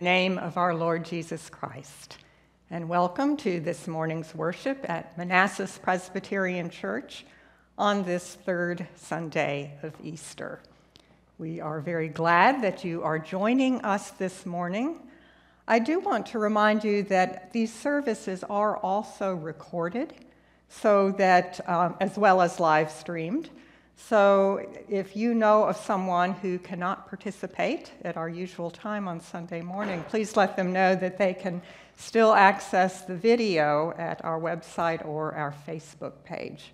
name of our Lord Jesus Christ. And welcome to this morning's worship at Manassas Presbyterian Church on this third Sunday of Easter. We are very glad that you are joining us this morning. I do want to remind you that these services are also recorded, so that, um, as well as live streamed. So if you know of someone who cannot participate at our usual time on Sunday morning, please let them know that they can still access the video at our website or our Facebook page.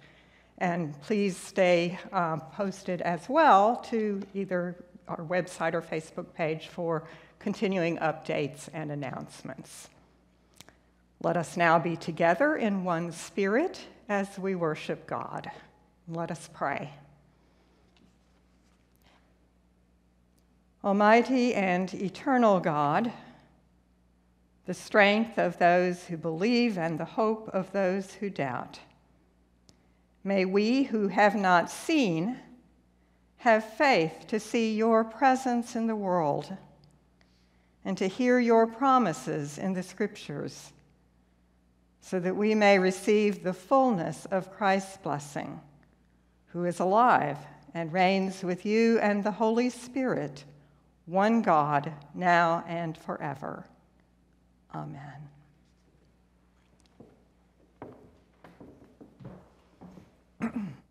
And please stay uh, posted as well to either our website or Facebook page for continuing updates and announcements. Let us now be together in one spirit as we worship God. Let us pray. Almighty and eternal God, the strength of those who believe and the hope of those who doubt, may we who have not seen have faith to see your presence in the world and to hear your promises in the scriptures, so that we may receive the fullness of Christ's blessing, who is alive and reigns with you and the Holy Spirit one God, now and forever. Amen.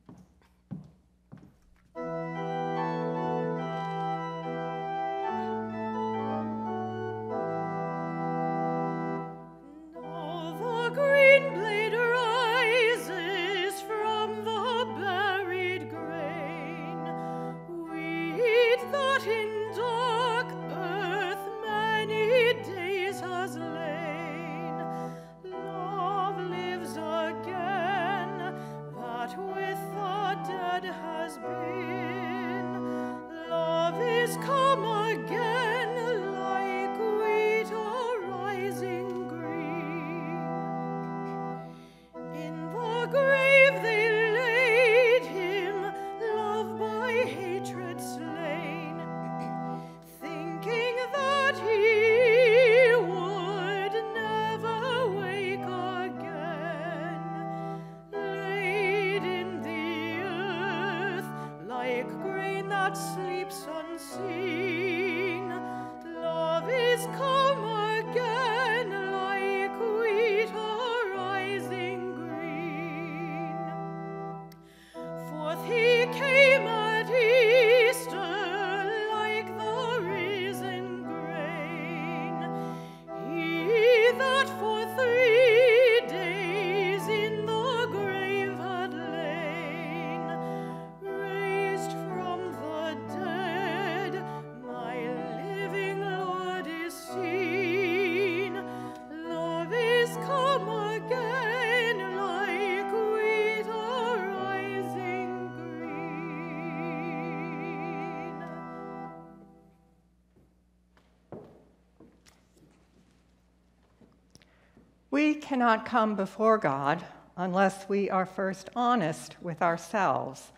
cannot come before God unless we are first honest with ourselves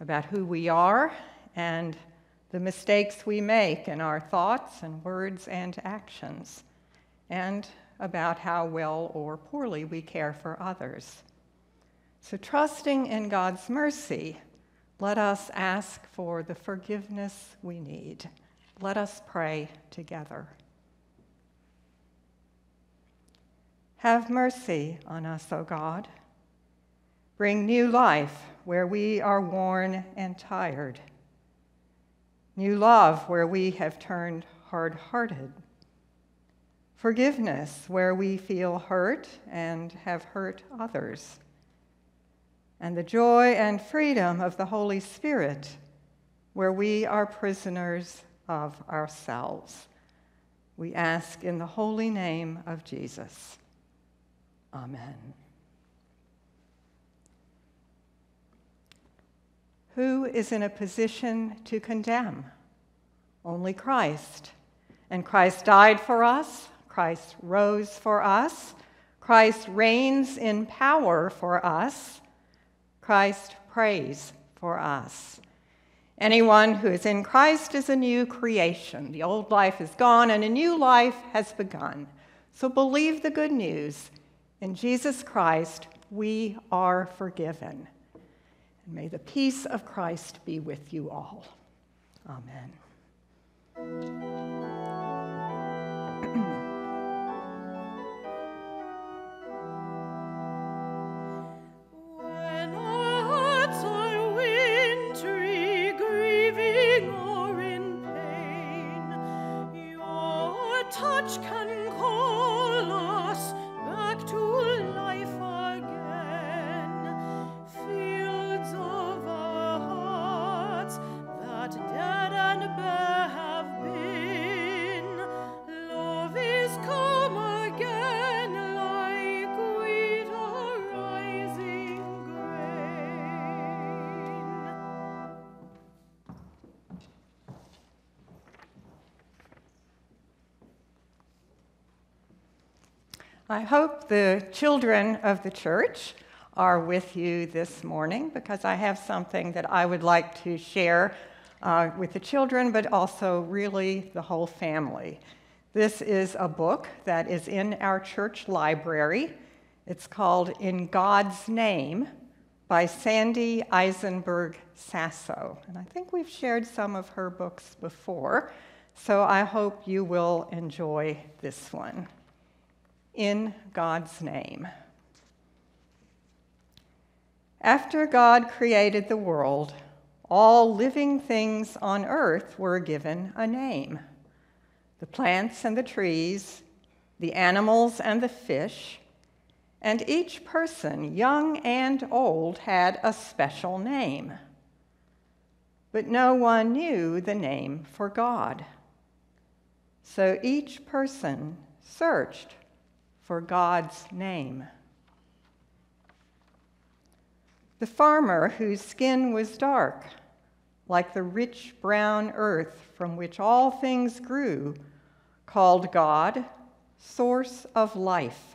about who we are and the mistakes we make in our thoughts and words and actions, and about how well or poorly we care for others. So, trusting in God's mercy, let us ask for the forgiveness we need. Let us pray together. Have mercy on us, O God. Bring new life where we are worn and tired, new love where we have turned hard hearted, forgiveness where we feel hurt and have hurt others, and the joy and freedom of the Holy Spirit where we are prisoners of ourselves. We ask in the holy name of Jesus. Amen. Who is in a position to condemn? Only Christ. And Christ died for us, Christ rose for us, Christ reigns in power for us, Christ prays for us. Anyone who is in Christ is a new creation. The old life is gone and a new life has begun. So believe the good news. In Jesus Christ, we are forgiven. And may the peace of Christ be with you all. Amen. the children of the church are with you this morning because I have something that I would like to share uh, with the children, but also really the whole family. This is a book that is in our church library. It's called In God's Name by Sandy Eisenberg Sasso. And I think we've shared some of her books before, so I hope you will enjoy this one in God's name. After God created the world, all living things on earth were given a name the plants and the trees, the animals and the fish, and each person, young and old, had a special name. But no one knew the name for God. So each person searched for God's name. The farmer whose skin was dark, like the rich brown earth from which all things grew, called God source of life.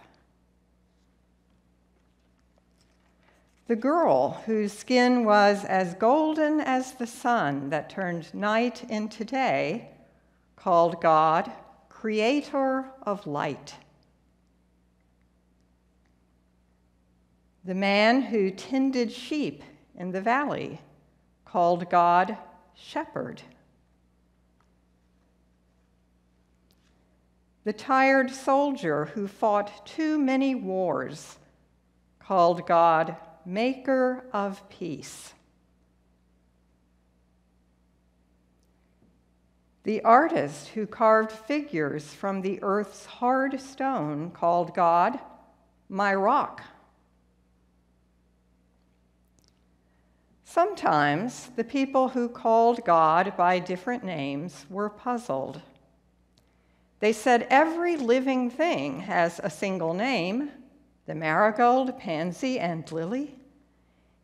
The girl whose skin was as golden as the sun that turned night into day, called God creator of light. The man who tended sheep in the valley, called God shepherd. The tired soldier who fought too many wars, called God maker of peace. The artist who carved figures from the earth's hard stone, called God my rock. Sometimes the people who called God by different names were puzzled. They said every living thing has a single name the marigold, pansy, and lily,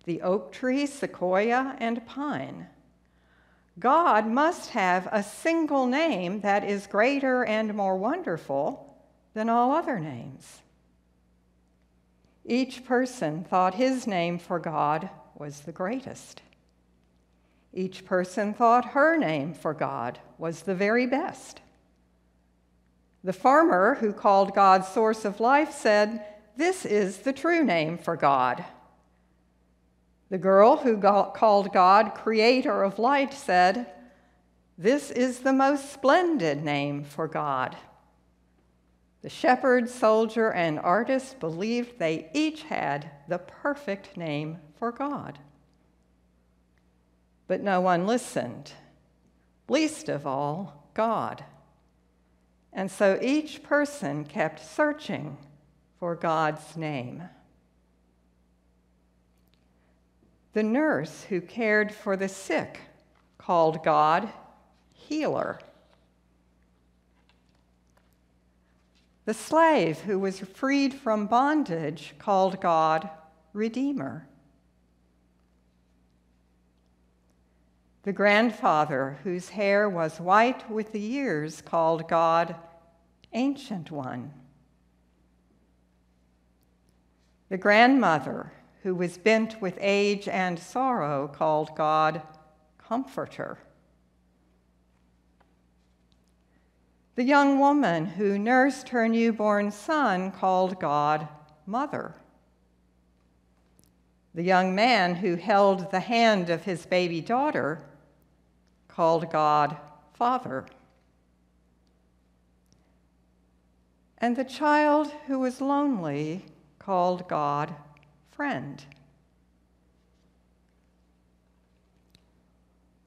the oak tree, sequoia, and pine. God must have a single name that is greater and more wonderful than all other names. Each person thought his name for God was the greatest. Each person thought her name for God was the very best. The farmer who called God source of life said, This is the true name for God. The girl who called God creator of light said, This is the most splendid name for God. The shepherd, soldier, and artist believed they each had the perfect name for God. But no one listened, least of all, God. And so each person kept searching for God's name. The nurse who cared for the sick called God healer. The slave who was freed from bondage called God Redeemer. The grandfather whose hair was white with the years called God Ancient One. The grandmother who was bent with age and sorrow called God Comforter. The young woman who nursed her newborn son called God Mother. The young man who held the hand of his baby daughter called God Father. And the child who was lonely called God Friend.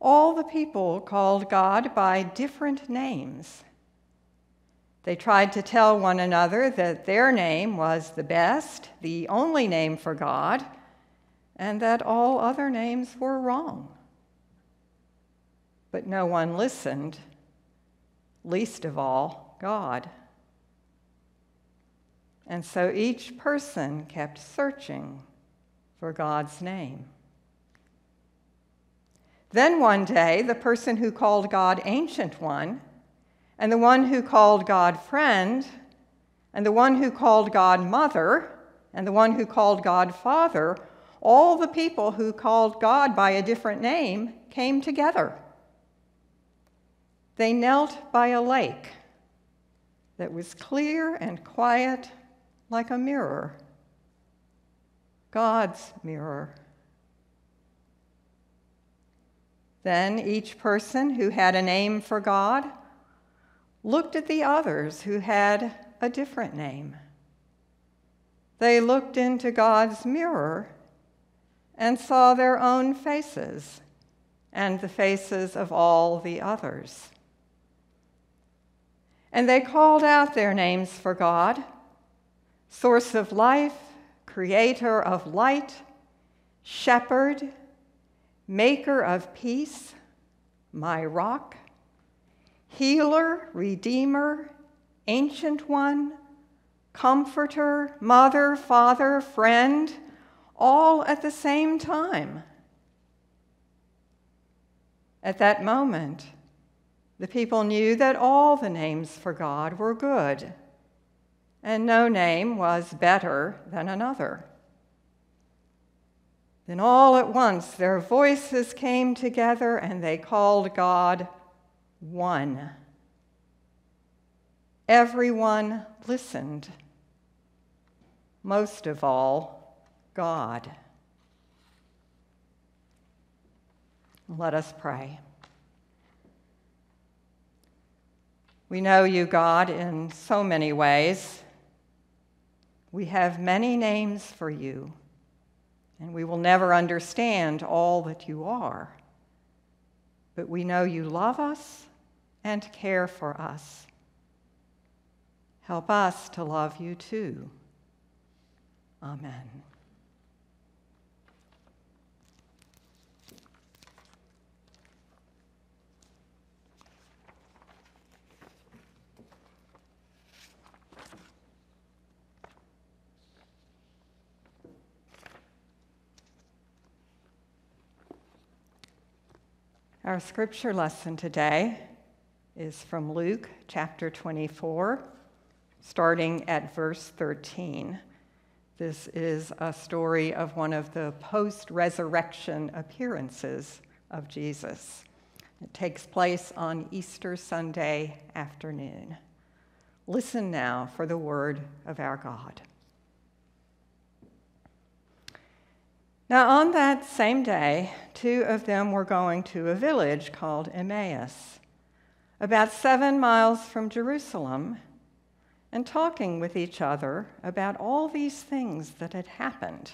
All the people called God by different names. They tried to tell one another that their name was the best, the only name for God, and that all other names were wrong. But no one listened, least of all, God. And so each person kept searching for God's name. Then one day, the person who called God Ancient One, and the one who called God Friend, and the one who called God Mother, and the one who called God Father, all the people who called God by a different name came together. They knelt by a lake that was clear and quiet like a mirror, God's mirror. Then each person who had a name for God looked at the others who had a different name. They looked into God's mirror and saw their own faces and the faces of all the others. And they called out their names for God source of life, creator of light, shepherd, maker of peace, my rock, healer, redeemer, ancient one, comforter, mother, father, friend, all at the same time. At that moment, the people knew that all the names for God were good and no name was better than another. Then all at once their voices came together and they called God one. Everyone listened, most of all, God. Let us pray. We know you, God, in so many ways. We have many names for you, and we will never understand all that you are. But we know you love us and care for us. Help us to love you too. Amen. Our scripture lesson today is from Luke chapter 24, starting at verse 13. This is a story of one of the post resurrection appearances of Jesus. It takes place on Easter Sunday afternoon. Listen now for the word of our God. Now, on that same day, two of them were going to a village called Emmaus, about seven miles from Jerusalem, and talking with each other about all these things that had happened.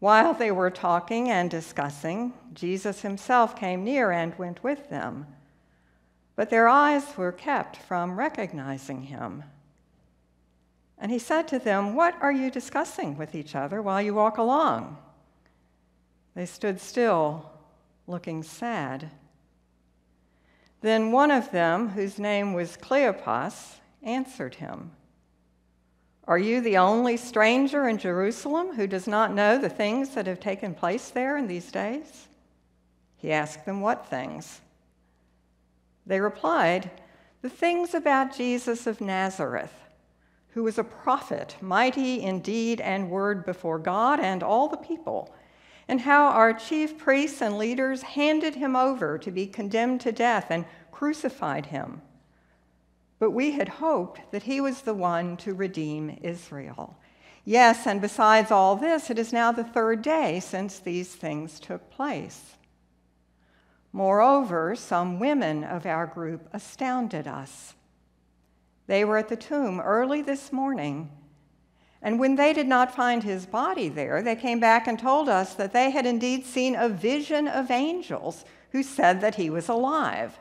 While they were talking and discussing, Jesus himself came near and went with them, but their eyes were kept from recognizing him. And he said to them, What are you discussing with each other while you walk along? They stood still, looking sad. Then one of them, whose name was Cleopas, answered him Are you the only stranger in Jerusalem who does not know the things that have taken place there in these days? He asked them, What things? They replied, The things about Jesus of Nazareth who was a prophet, mighty in deed and word before God and all the people. and how our chief priests and leaders handed him over to be condemned to death and crucified him. But we had hoped that he was the one to redeem Israel. Yes, and besides all this, it is now the third day since these things took place. Moreover, some women of our group astounded us. They were at the tomb early this morning and when they did not find his body there, they came back and told us that they had indeed seen a vision of angels who said that he was alive.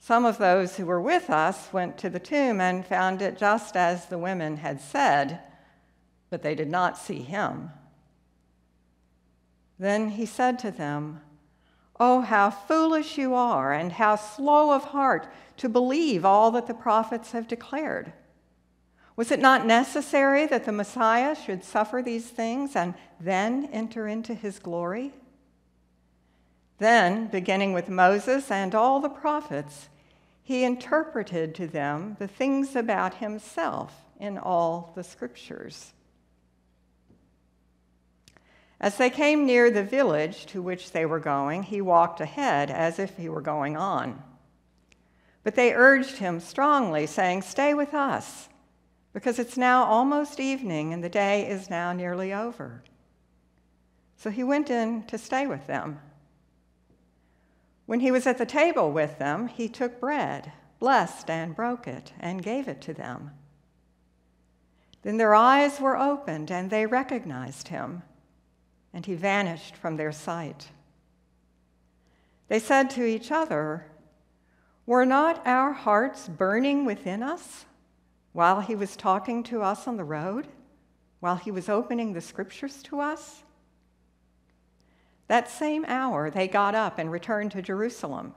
Some of those who were with us went to the tomb and found it just as the women had said, but they did not see him. Then he said to them, Oh, how foolish you are, and how slow of heart to believe all that the prophets have declared. Was it not necessary that the Messiah should suffer these things and then enter into his glory? Then, beginning with Moses and all the prophets, he interpreted to them the things about himself in all the scriptures. As they came near the village to which they were going, he walked ahead as if he were going on. But they urged him strongly, saying, Stay with us because it's now almost evening and the day is now nearly over. So he went in to stay with them. When he was at the table with them, he took bread, blessed and broke it, and gave it to them. Then their eyes were opened and they recognized him, and he vanished from their sight. They said to each other, Were not our hearts burning within us? while he was talking to us on the road, while he was opening the scriptures to us? That same hour, they got up and returned to Jerusalem.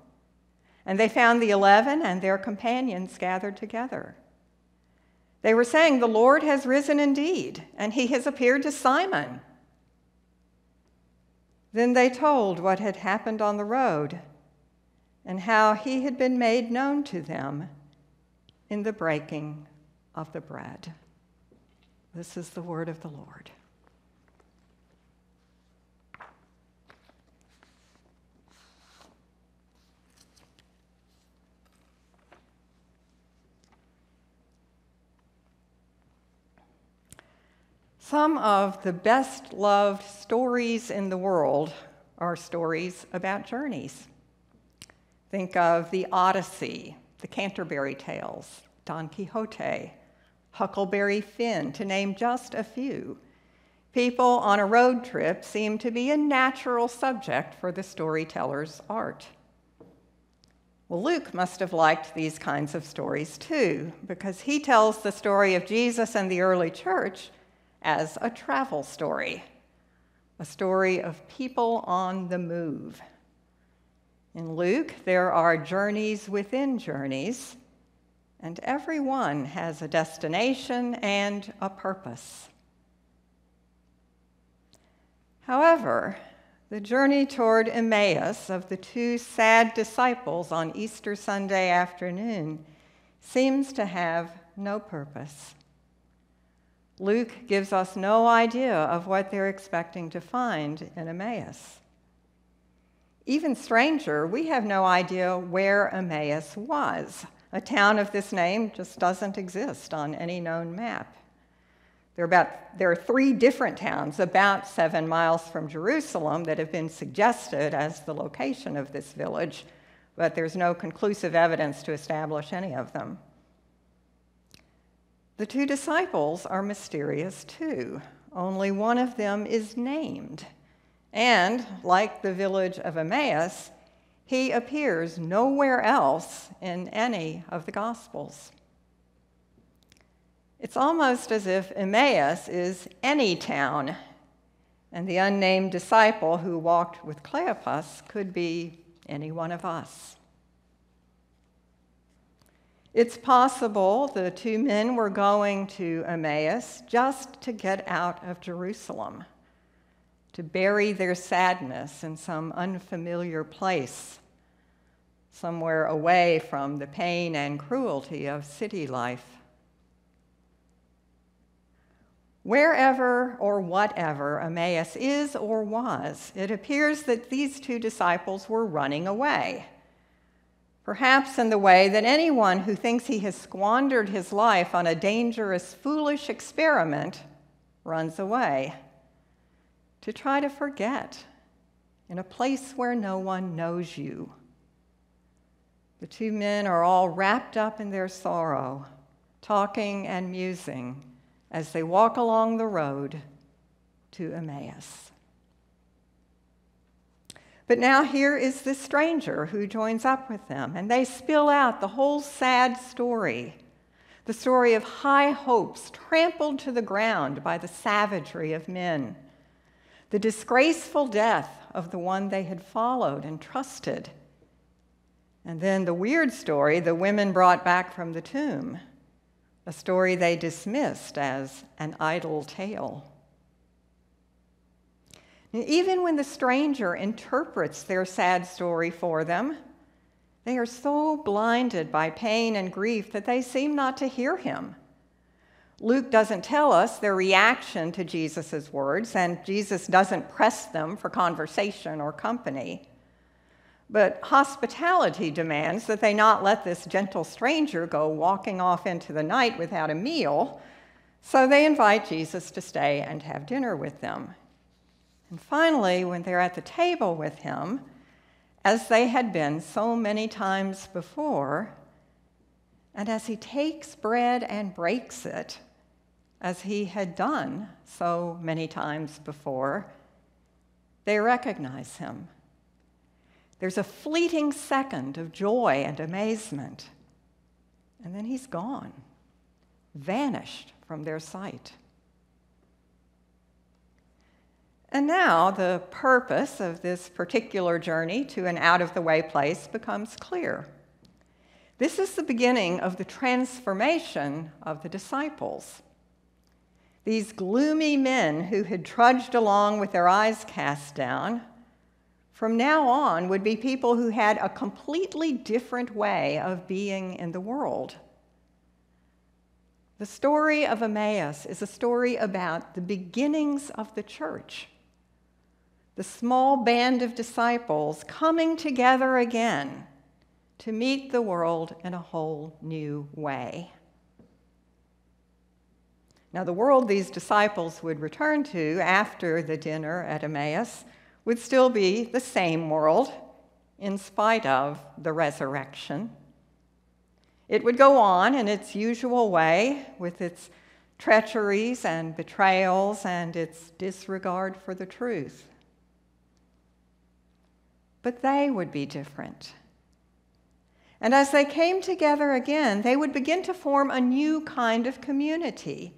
And they found the eleven and their companions gathered together. They were saying, The Lord has risen indeed, and he has appeared to Simon. Then they told what had happened on the road and how he had been made known to them in the breaking of the bread. This is the word of the Lord. Some of the best loved stories in the world are stories about journeys. Think of the Odyssey, the Canterbury Tales, Don Quixote, Huckleberry Finn, to name just a few. People on a road trip seem to be a natural subject for the storyteller's art. Well, Luke must have liked these kinds of stories too, because he tells the story of Jesus and the early church as a travel story, a story of people on the move. In Luke, there are journeys within journeys, and every one has a destination and a purpose. However, the journey toward Emmaus of the two sad disciples on Easter Sunday afternoon seems to have no purpose. Luke gives us no idea of what they're expecting to find in Emmaus. Even stranger, we have no idea where Emmaus was. A town of this name just doesn't exist on any known map. There are, about, there are three different towns about seven miles from Jerusalem that have been suggested as the location of this village, but there's no conclusive evidence to establish any of them. The two disciples are mysterious too. Only one of them is named. And, like the village of Emmaus, he appears nowhere else in any of the Gospels. It's almost as if Emmaus is any town, and the unnamed disciple who walked with Cleopas could be any one of us. It's possible the two men were going to Emmaus just to get out of Jerusalem to bury their sadness in some unfamiliar place, somewhere away from the pain and cruelty of city life. Wherever or whatever Emmaus is or was, it appears that these two disciples were running away. Perhaps in the way that anyone who thinks he has squandered his life on a dangerous, foolish experiment runs away to try to forget in a place where no one knows you. The two men are all wrapped up in their sorrow, talking and musing as they walk along the road to Emmaus. But now here is this stranger who joins up with them, and they spill out the whole sad story the story of high hopes trampled to the ground by the savagery of men, the disgraceful death of the one they had followed and trusted, and then the weird story the women brought back from the tomb a story they dismissed as an idle tale. Even when the stranger interprets their sad story for them, they are so blinded by pain and grief that they seem not to hear him. Luke doesn't tell us their reaction to Jesus' words, and Jesus doesn't press them for conversation or company. But hospitality demands that they not let this gentle stranger go walking off into the night without a meal, so they invite Jesus to stay and have dinner with them. And finally, when they're at the table with him, as they had been so many times before, and as he takes bread and breaks it, as he had done so many times before, they recognize him there's a fleeting second of joy and amazement, and then he's gone, vanished from their sight. And now the purpose of this particular journey to an out of the way place becomes clear. This is the beginning of the transformation of the disciples. These gloomy men who had trudged along with their eyes cast down from now on would be people who had a completely different way of being in the world. The story of Emmaus is a story about the beginnings of the church, the small band of disciples coming together again to meet the world in a whole new way. Now, the world these disciples would return to after the dinner at Emmaus would still be the same world in spite of the resurrection. It would go on in its usual way with its treacheries and betrayals and its disregard for the truth. But they would be different. And as they came together again, they would begin to form a new kind of community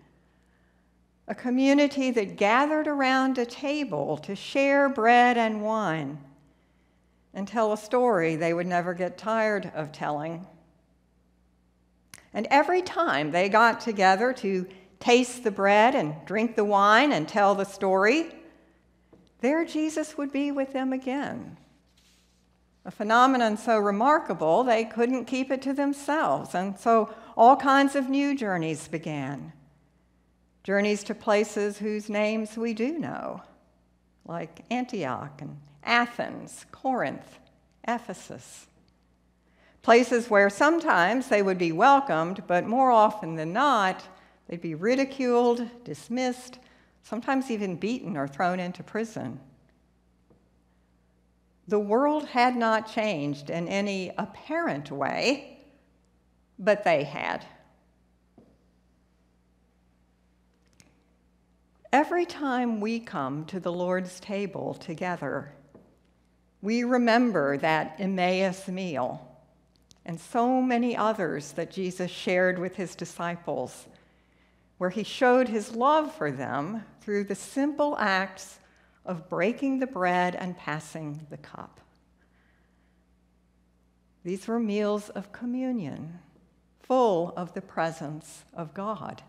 a community that gathered around a table to share bread and wine and tell a story they would never get tired of telling. And every time they got together to taste the bread and drink the wine and tell the story, there Jesus would be with them again. A phenomenon so remarkable they couldn't keep it to themselves, and so all kinds of new journeys began journeys to places whose names we do know, like Antioch and Athens, Corinth, Ephesus. Places where sometimes they would be welcomed, but more often than not, they'd be ridiculed, dismissed, sometimes even beaten or thrown into prison. The world had not changed in any apparent way, but they had. Every time we come to the Lord's table together, we remember that Emmaus meal and so many others that Jesus shared with his disciples, where he showed his love for them through the simple acts of breaking the bread and passing the cup. These were meals of communion, full of the presence of God.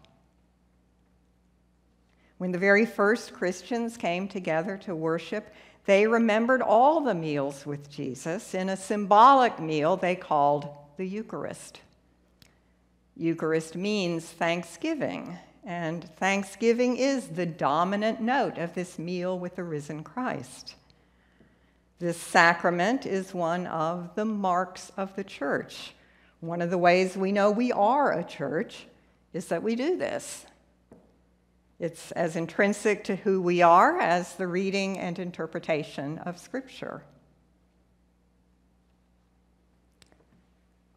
When the very first Christians came together to worship, they remembered all the meals with Jesus in a symbolic meal they called the Eucharist. Eucharist means thanksgiving, and thanksgiving is the dominant note of this meal with the risen Christ. This sacrament is one of the marks of the church. One of the ways we know we are a church is that we do this. It's as intrinsic to who we are as the reading and interpretation of Scripture.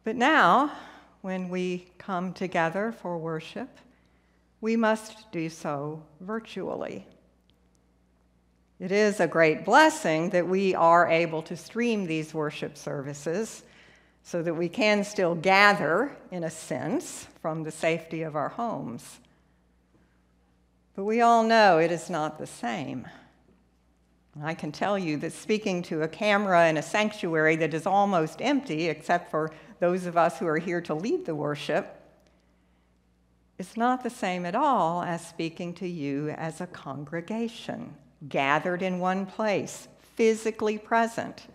But now, when we come together for worship, we must do so virtually. It is a great blessing that we are able to stream these worship services so that we can still gather, in a sense, from the safety of our homes. But we all know it is not the same. I can tell you that speaking to a camera in a sanctuary that is almost empty, except for those of us who are here to lead the worship, is not the same at all as speaking to you as a congregation, gathered in one place, physically present,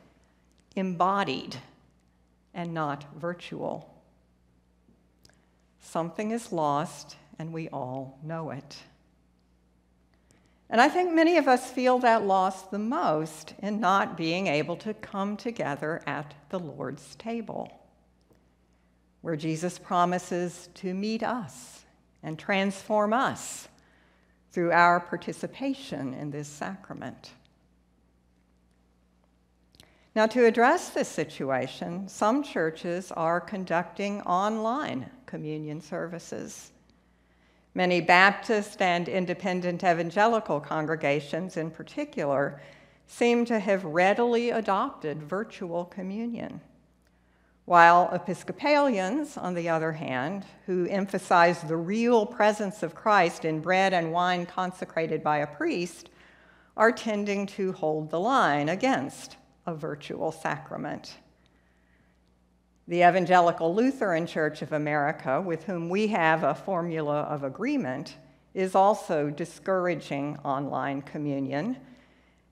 embodied, and not virtual. Something is lost, and we all know it. And I think many of us feel that loss the most in not being able to come together at the Lord's table, where Jesus promises to meet us and transform us through our participation in this sacrament. Now, to address this situation, some churches are conducting online communion services. Many Baptist and independent evangelical congregations, in particular, seem to have readily adopted virtual communion. While Episcopalians, on the other hand, who emphasize the real presence of Christ in bread and wine consecrated by a priest, are tending to hold the line against a virtual sacrament. The Evangelical Lutheran Church of America, with whom we have a formula of agreement, is also discouraging online communion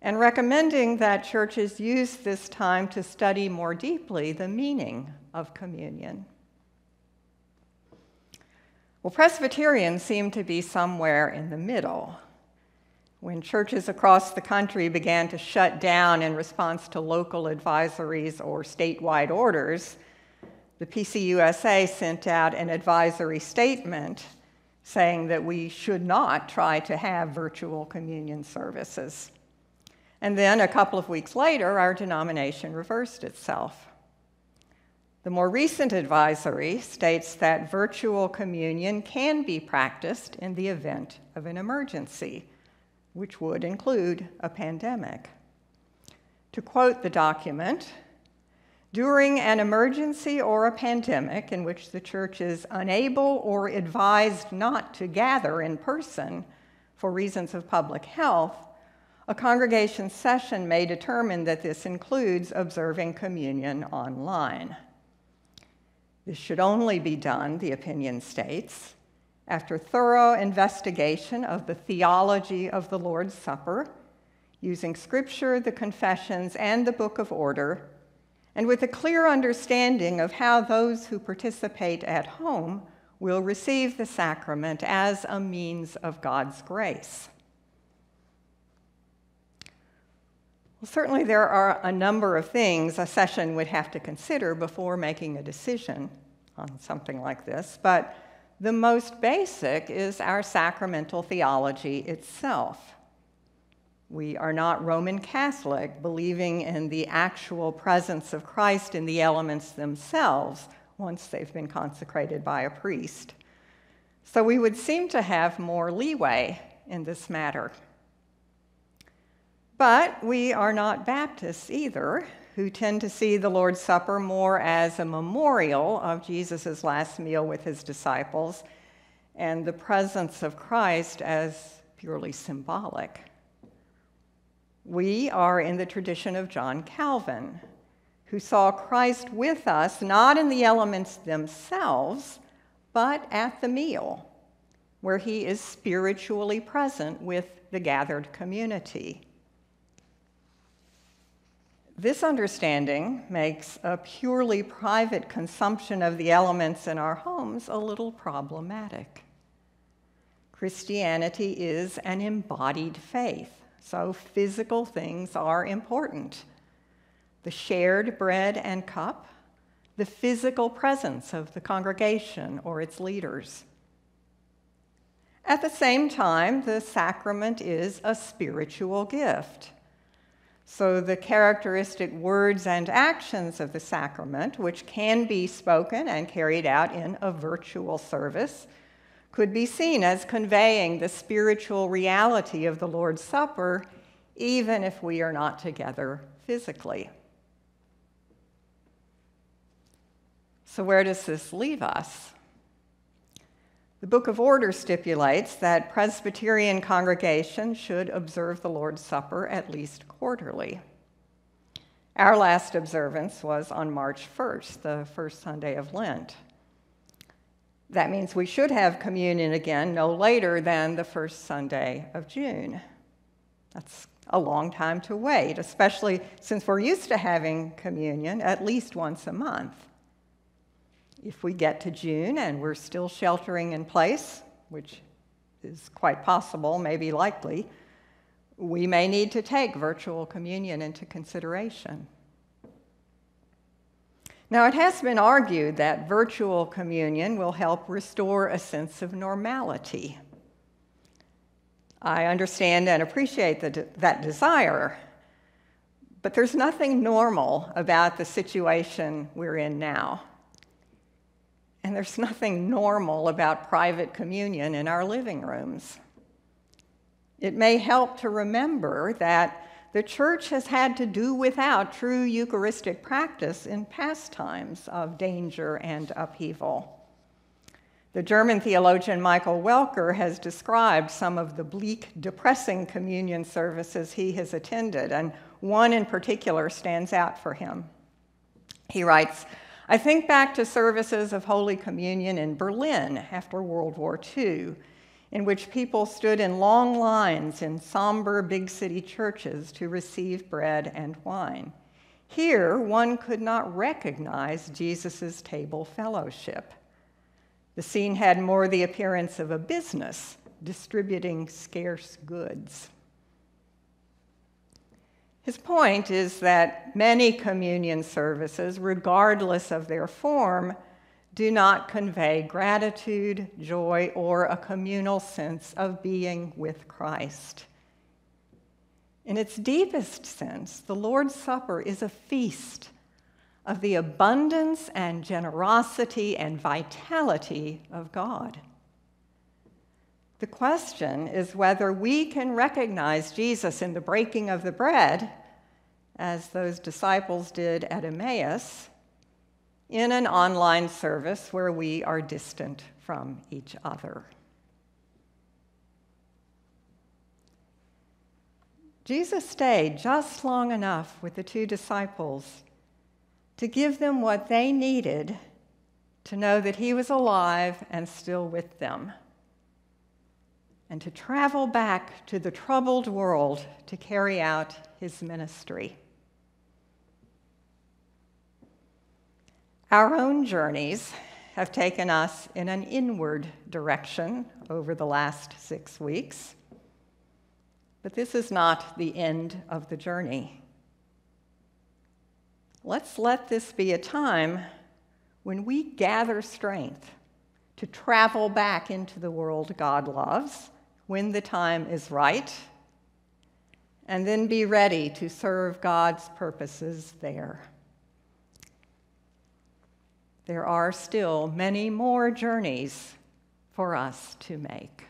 and recommending that churches use this time to study more deeply the meaning of communion. Well, Presbyterians seem to be somewhere in the middle. When churches across the country began to shut down in response to local advisories or statewide orders, the PCUSA sent out an advisory statement saying that we should not try to have virtual communion services. And then a couple of weeks later, our denomination reversed itself. The more recent advisory states that virtual communion can be practiced in the event of an emergency, which would include a pandemic. To quote the document, during an emergency or a pandemic in which the church is unable or advised not to gather in person for reasons of public health, a congregation session may determine that this includes observing communion online. This should only be done, the opinion states, after thorough investigation of the theology of the Lord's Supper, using Scripture, the confessions, and the Book of Order and with a clear understanding of how those who participate at home will receive the sacrament as a means of God's grace. Well, certainly, there are a number of things a session would have to consider before making a decision on something like this, but the most basic is our sacramental theology itself. We are not Roman Catholic, believing in the actual presence of Christ in the elements themselves once they've been consecrated by a priest. So we would seem to have more leeway in this matter. But we are not Baptists either, who tend to see the Lord's Supper more as a memorial of Jesus' last meal with his disciples and the presence of Christ as purely symbolic. We are in the tradition of John Calvin, who saw Christ with us not in the elements themselves, but at the meal, where he is spiritually present with the gathered community. This understanding makes a purely private consumption of the elements in our homes a little problematic. Christianity is an embodied faith, so physical things are important. The shared bread and cup, the physical presence of the congregation or its leaders. At the same time, the sacrament is a spiritual gift. So, the characteristic words and actions of the sacrament, which can be spoken and carried out in a virtual service, could be seen as conveying the spiritual reality of the Lord's Supper, even if we are not together physically. So, where does this leave us? The Book of Order stipulates that Presbyterian congregations should observe the Lord's Supper at least quarterly. Our last observance was on March 1st, the first Sunday of Lent. That means we should have communion again no later than the first Sunday of June. That's a long time to wait, especially since we're used to having communion at least once a month if we get to June and we're still sheltering in place, which is quite possible, maybe likely, we may need to take virtual communion into consideration. Now, it has been argued that virtual communion will help restore a sense of normality. I understand and appreciate the, that desire, but there's nothing normal about the situation we're in now. And there's nothing normal about private communion in our living rooms. It may help to remember that the church has had to do without true Eucharistic practice in past times of danger and upheaval. The German theologian Michael Welker has described some of the bleak, depressing communion services he has attended, and one in particular stands out for him. He writes, I think back to services of Holy Communion in Berlin after World War II, in which people stood in long lines in somber big city churches to receive bread and wine. Here, one could not recognize Jesus' table fellowship. The scene had more the appearance of a business distributing scarce goods. His point is that many communion services, regardless of their form, do not convey gratitude, joy, or a communal sense of being with Christ. In its deepest sense, the Lord's Supper is a feast of the abundance and generosity and vitality of God. The question is whether we can recognize Jesus in the breaking of the bread, as those disciples did at Emmaus, in an online service where we are distant from each other. Jesus stayed just long enough with the two disciples to give them what they needed to know that he was alive and still with them and to travel back to the troubled world to carry out his ministry. Our own journeys have taken us in an inward direction over the last six weeks, but this is not the end of the journey. Let's let this be a time when we gather strength to travel back into the world God loves when the time is right, and then be ready to serve God's purposes there. There are still many more journeys for us to make.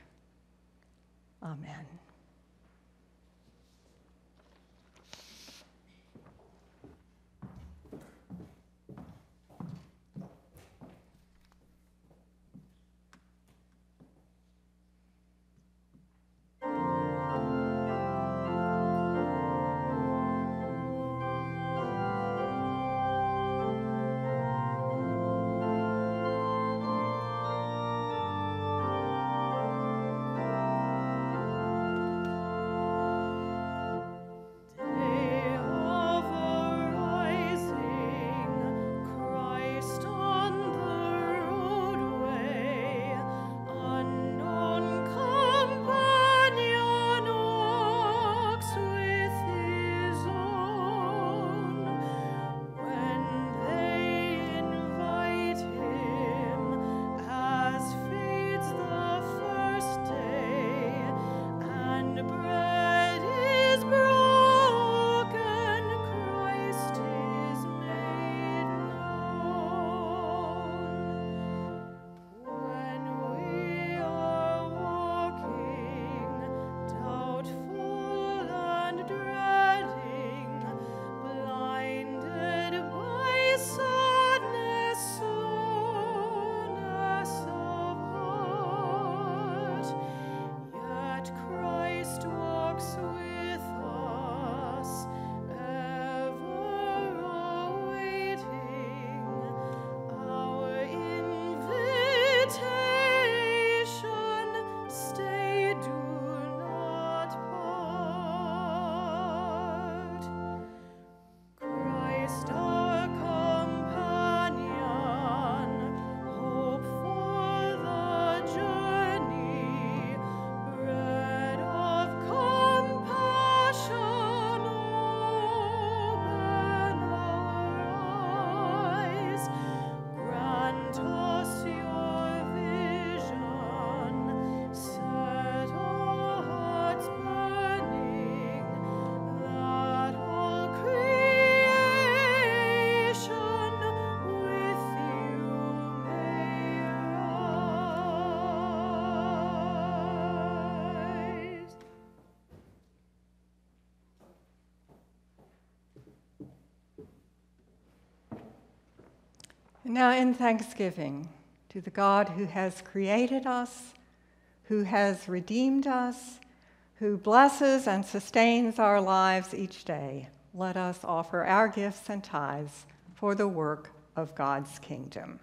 Amen. Now, in thanksgiving to the God who has created us, who has redeemed us, who blesses and sustains our lives each day, let us offer our gifts and tithes for the work of God's kingdom.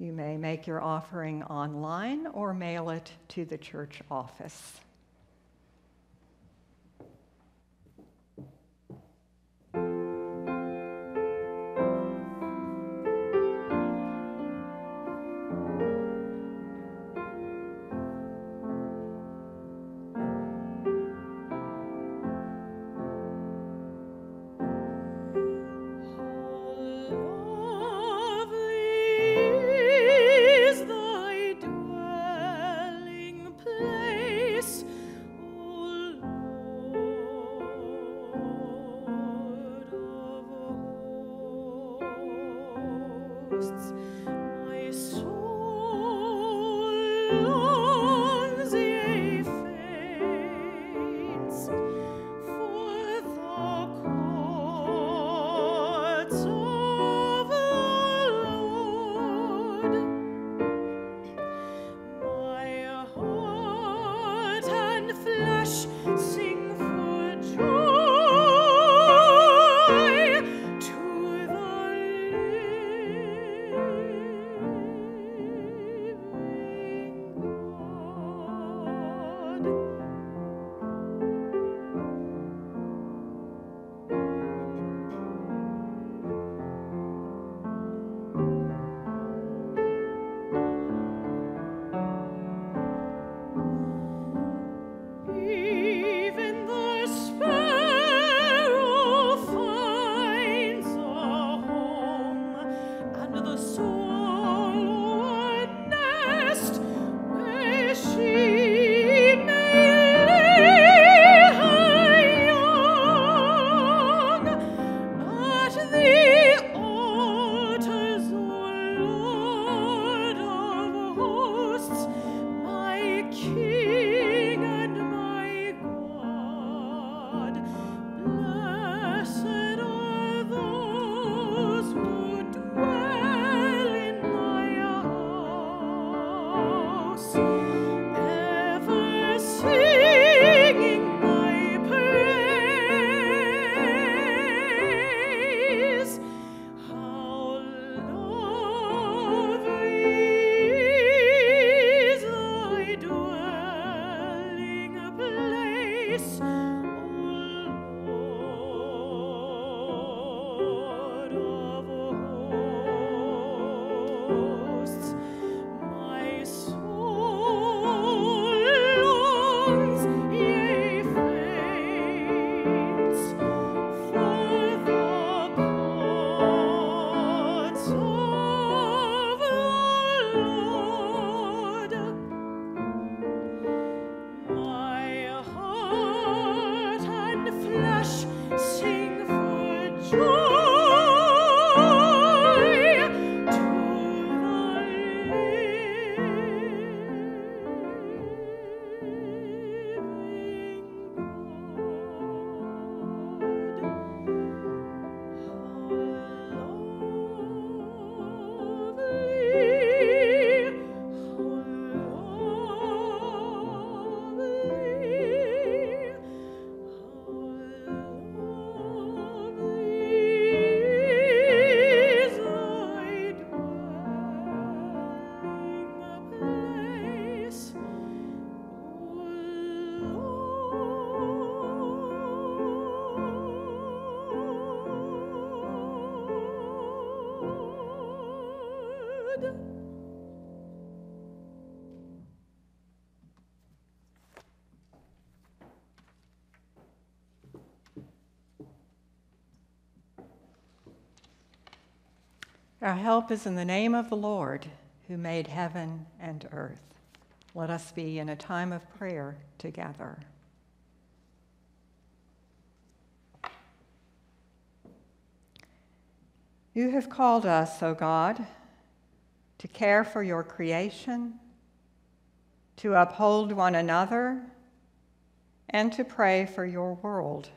You may make your offering online or mail it to the church office. Our help is in the name of the Lord who made heaven and earth. Let us be in a time of prayer together. You have called us, O God, to care for your creation, to uphold one another, and to pray for your world.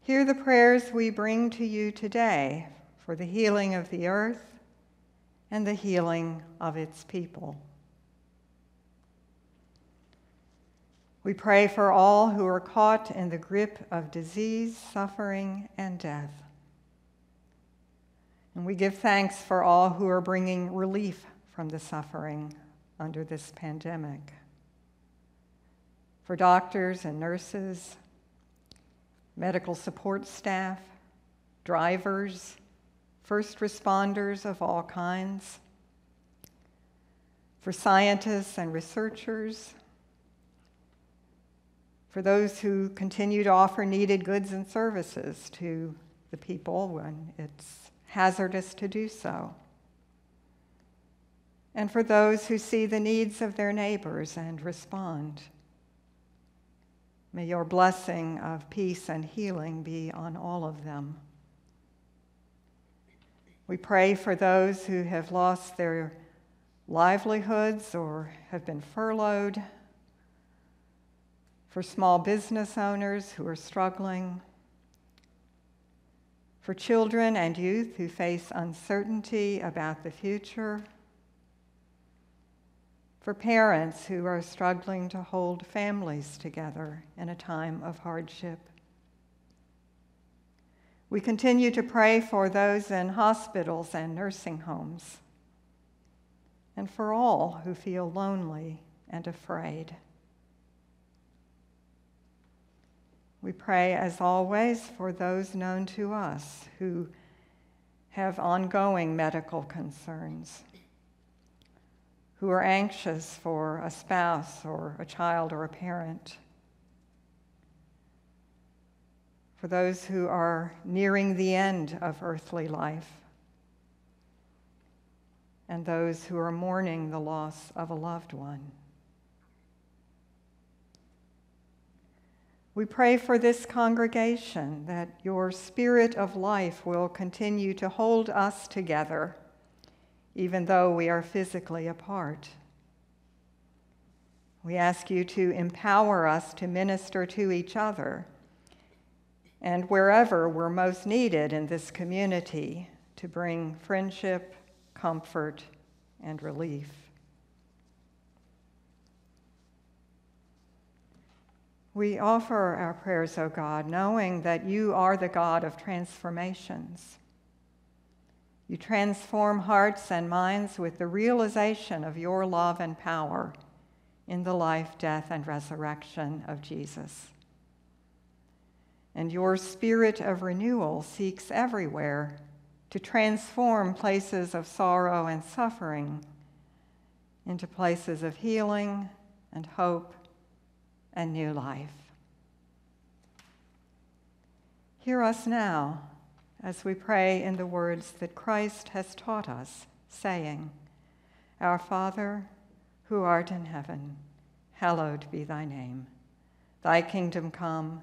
Hear the prayers we bring to you today for the healing of the earth and the healing of its people. We pray for all who are caught in the grip of disease, suffering, and death. And we give thanks for all who are bringing relief from the suffering under this pandemic. For doctors and nurses, medical support staff, drivers, first responders of all kinds, for scientists and researchers, for those who continue to offer needed goods and services to the people when it's hazardous to do so, and for those who see the needs of their neighbors and respond. May your blessing of peace and healing be on all of them. We pray for those who have lost their livelihoods or have been furloughed, for small business owners who are struggling, for children and youth who face uncertainty about the future, for parents who are struggling to hold families together in a time of hardship. We continue to pray for those in hospitals and nursing homes, and for all who feel lonely and afraid. We pray, as always, for those known to us who have ongoing medical concerns, who are anxious for a spouse or a child or a parent for those who are nearing the end of earthly life, and those who are mourning the loss of a loved one. We pray for this congregation that your spirit of life will continue to hold us together, even though we are physically apart. We ask you to empower us to minister to each other and wherever we're most needed in this community to bring friendship, comfort, and relief. We offer our prayers, O God, knowing that you are the God of transformations. You transform hearts and minds with the realization of your love and power in the life, death, and resurrection of Jesus and your spirit of renewal seeks everywhere to transform places of sorrow and suffering into places of healing and hope and new life. Hear us now as we pray in the words that Christ has taught us, saying, Our Father, who art in heaven, hallowed be thy name. Thy kingdom come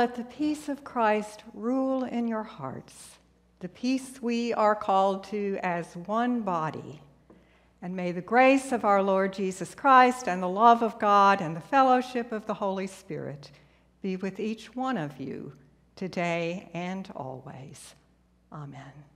Let the peace of Christ rule in your hearts, the peace we are called to as one body. And may the grace of our Lord Jesus Christ and the love of God and the fellowship of the Holy Spirit be with each one of you today and always. Amen.